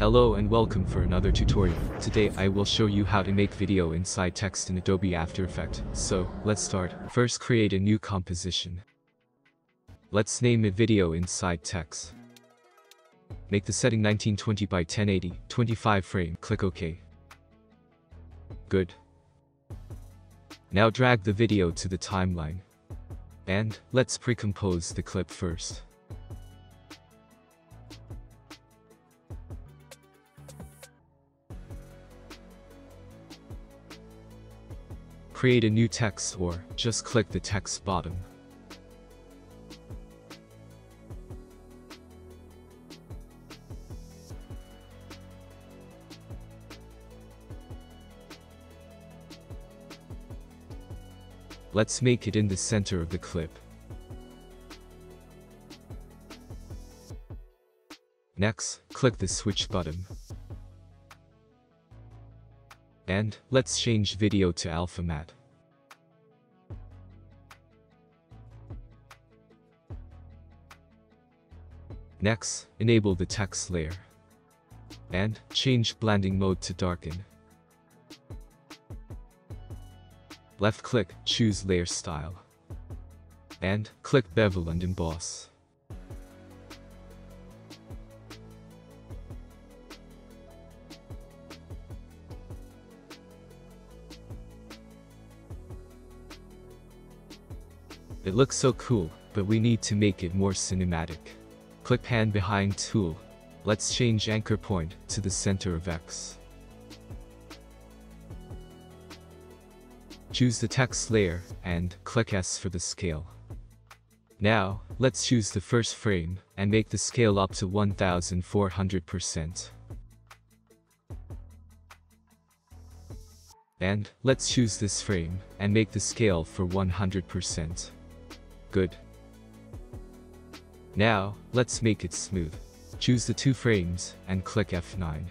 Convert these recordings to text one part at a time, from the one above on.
Hello and welcome for another tutorial. Today I will show you how to make video inside text in Adobe After Effects. So, let's start. First create a new composition. Let's name it video inside text. Make the setting 1920 by 1080, 25 frame, click OK. Good. Now drag the video to the timeline. And, let's pre-compose the clip first. Create a new text or just click the text bottom. Let's make it in the center of the clip. Next, click the switch button. And, let's change video to alpha matte. Next, enable the text layer. And, change blending mode to darken. Left click, choose layer style. And, click bevel and emboss. It looks so cool, but we need to make it more cinematic. Click pan behind tool. Let's change anchor point to the center of X. Choose the text layer, and click S for the scale. Now, let's choose the first frame, and make the scale up to 1400%. And, let's choose this frame, and make the scale for 100%. Good. Now, let's make it smooth. Choose the two frames, and click F9.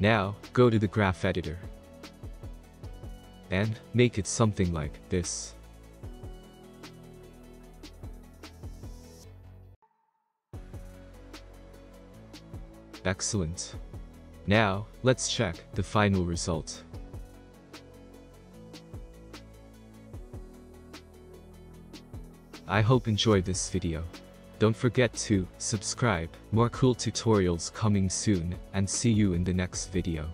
Now, go to the graph editor. And, make it something like this. Excellent. Now, let's check the final result. I hope enjoyed this video. Don't forget to subscribe, more cool tutorials coming soon, and see you in the next video.